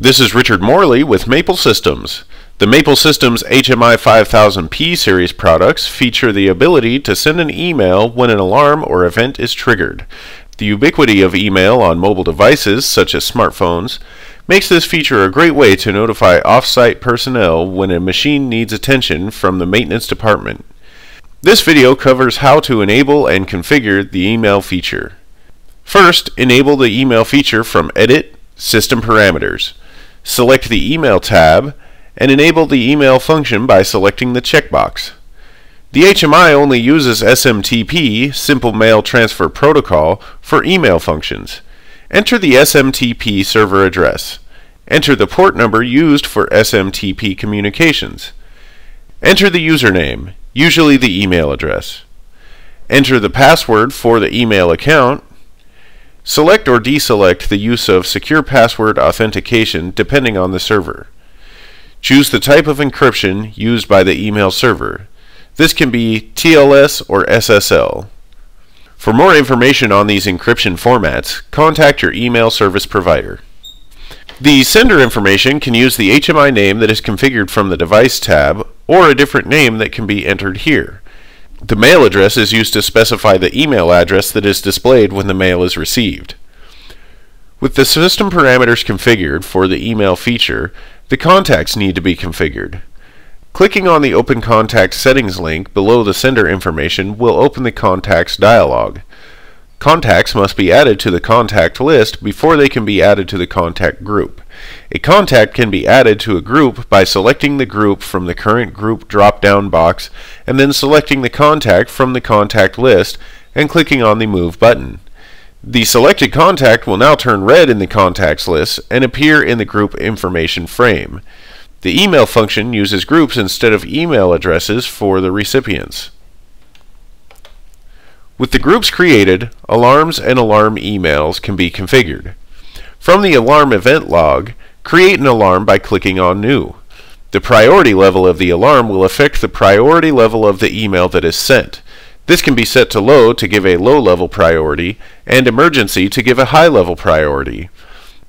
This is Richard Morley with Maple Systems. The Maple Systems HMI 5000P series products feature the ability to send an email when an alarm or event is triggered. The ubiquity of email on mobile devices, such as smartphones, makes this feature a great way to notify off-site personnel when a machine needs attention from the maintenance department. This video covers how to enable and configure the email feature. First, enable the email feature from Edit, System Parameters. Select the Email tab and enable the email function by selecting the checkbox. The HMI only uses SMTP, Simple Mail Transfer Protocol, for email functions. Enter the SMTP server address. Enter the port number used for SMTP communications. Enter the username, usually the email address. Enter the password for the email account Select or deselect the use of secure password authentication depending on the server. Choose the type of encryption used by the email server. This can be TLS or SSL. For more information on these encryption formats, contact your email service provider. The sender information can use the HMI name that is configured from the Device tab or a different name that can be entered here. The mail address is used to specify the email address that is displayed when the mail is received. With the system parameters configured for the email feature, the contacts need to be configured. Clicking on the Open Contact Settings link below the sender information will open the Contacts dialog. Contacts must be added to the contact list before they can be added to the contact group. A contact can be added to a group by selecting the group from the current group drop-down box and then selecting the contact from the contact list and clicking on the Move button. The selected contact will now turn red in the contacts list and appear in the group information frame. The email function uses groups instead of email addresses for the recipients. With the groups created, alarms and alarm emails can be configured. From the alarm event log, create an alarm by clicking on New. The priority level of the alarm will affect the priority level of the email that is sent. This can be set to low to give a low level priority and emergency to give a high level priority.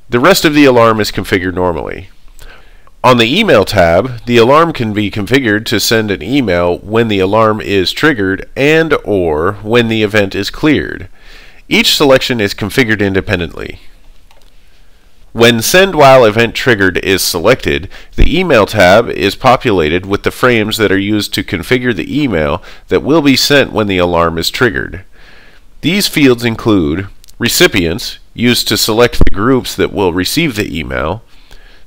The rest of the alarm is configured normally. On the Email tab, the alarm can be configured to send an email when the alarm is triggered and or when the event is cleared. Each selection is configured independently. When Send While Event Triggered is selected, the Email tab is populated with the frames that are used to configure the email that will be sent when the alarm is triggered. These fields include Recipients, used to select the groups that will receive the email,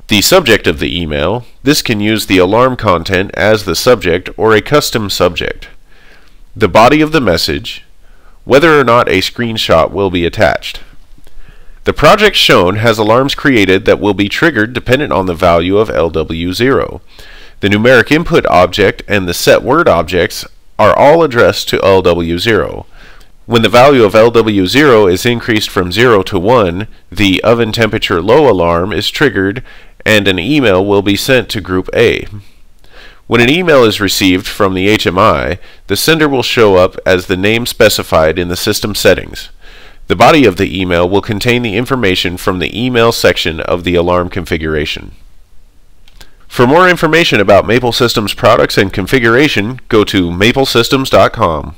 the subject of the email, this can use the alarm content as the subject or a custom subject. The body of the message, whether or not a screenshot will be attached. The project shown has alarms created that will be triggered dependent on the value of LW0. The numeric input object and the set word objects are all addressed to LW0. When the value of LW0 is increased from 0 to 1, the oven temperature low alarm is triggered and an email will be sent to Group A. When an email is received from the HMI, the sender will show up as the name specified in the system settings. The body of the email will contain the information from the email section of the alarm configuration. For more information about Maple Systems products and configuration, go to maplesystems.com.